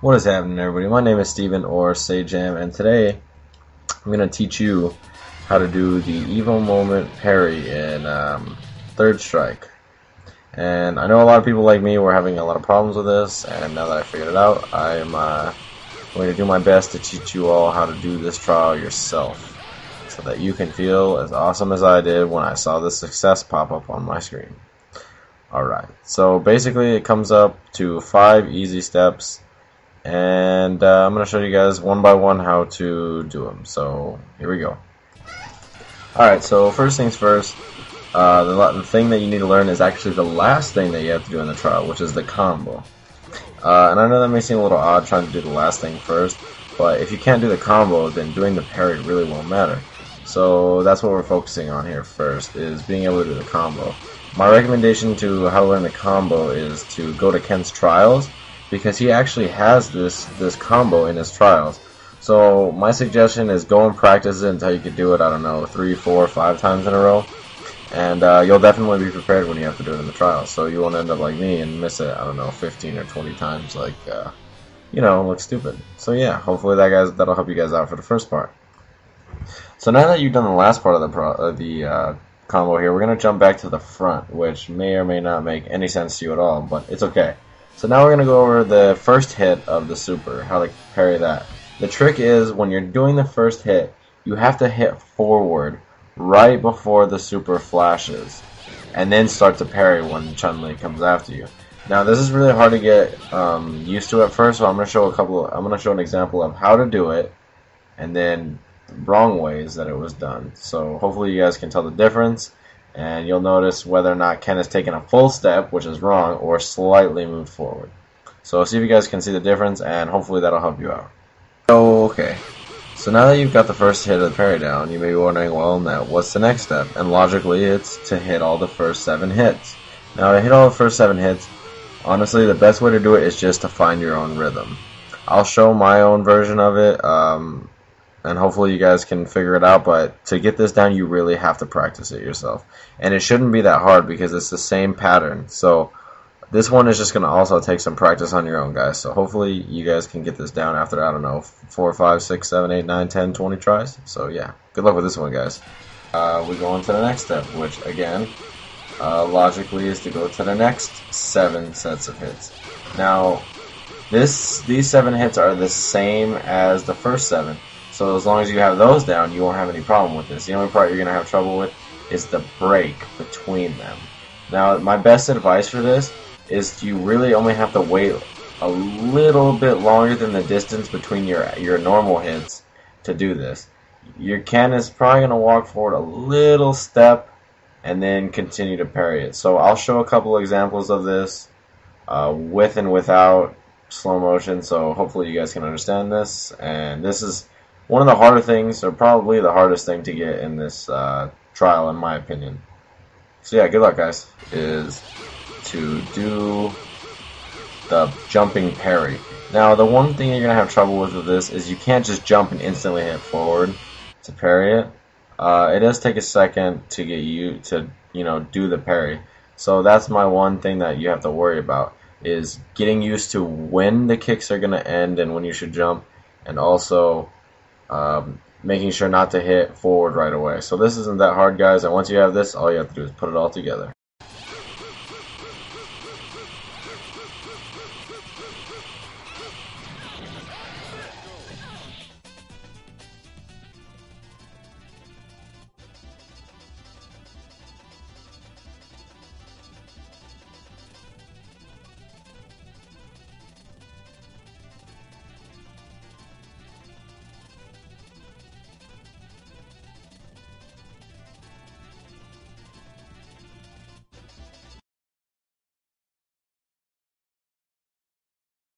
What is happening, everybody? My name is Steven or Sajam, and today I'm going to teach you how to do the Evo Moment parry in um, Third Strike. And I know a lot of people like me were having a lot of problems with this, and now that I figured it out, I'm uh, going to do my best to teach you all how to do this trial yourself, so that you can feel as awesome as I did when I saw the success pop up on my screen. Alright, so basically it comes up to five easy steps and uh, I'm going to show you guys one by one how to do them. So here we go. Alright, so first things first, uh, the, the, thing that you need to learn is actually the last thing that you have to do in the trial, which is the combo. Uh, and I know that may seem a little odd trying to do the last thing first, but if you can't do the combo, then doing the parry really won't matter. So that's what we're focusing on here first, is being able to do the combo. My recommendation to how to learn the combo is to go to Ken's Trials, because he actually has this this combo in his trials. So my suggestion is go and practice it until you can do it. I don't know three, four, five times in a row, and uh, you'll definitely be prepared when you have to do it in the trials. So you won't end up like me and miss it. I don't know, 15 or 20 times, like uh, you know, look stupid. So yeah, hopefully that guys that'll help you guys out for the first part. So now that you've done the last part of the pro, uh, the uh, combo here, we're gonna jump back to the front, which may or may not make any sense to you at all, but it's okay. So now we're going to go over the first hit of the super, how to parry that. The trick is when you're doing the first hit, you have to hit forward right before the super flashes, and then start to parry when Chun-Li comes after you. Now this is really hard to get um, used to at first, so I'm going to show a couple. Of, I'm going to show an example of how to do it, and then wrong ways that it was done. So hopefully you guys can tell the difference and you'll notice whether or not Ken has taken a full step, which is wrong, or slightly moved forward. So see if you guys can see the difference, and hopefully that'll help you out. Okay, so now that you've got the first hit of the parry down, you may be wondering, well, now what's the next step? And logically, it's to hit all the first seven hits. Now, to hit all the first seven hits, honestly, the best way to do it is just to find your own rhythm. I'll show my own version of it. Um, and hopefully you guys can figure it out. But to get this down, you really have to practice it yourself, and it shouldn't be that hard because it's the same pattern. So this one is just going to also take some practice on your own, guys. So hopefully you guys can get this down after I don't know four, five, six, seven, eight, nine, ten, twenty tries. So yeah, good luck with this one, guys. Uh, we go on to the next step, which again. Uh, logically is to go to the next seven sets of hits. Now, this these seven hits are the same as the first seven, so as long as you have those down, you won't have any problem with this. The only part you're going to have trouble with is the break between them. Now, my best advice for this is you really only have to wait a little bit longer than the distance between your your normal hits to do this. Your Ken is probably going to walk forward a little step and then continue to parry it. So I'll show a couple examples of this uh, with and without slow motion. So hopefully you guys can understand this. And this is one of the harder things, or probably the hardest thing to get in this uh, trial, in my opinion. So yeah, good luck, guys. Is to do the jumping parry. Now, the one thing you're gonna have trouble with with this is you can't just jump and instantly hit forward to parry it. Uh, it does take a second to get you to you know do the parry. So that's my one thing that you have to worry about is getting used to when the kicks are gonna end and when you should jump, and also um, making sure not to hit forward right away. So this isn't that hard, guys. And once you have this, all you have to do is put it all together.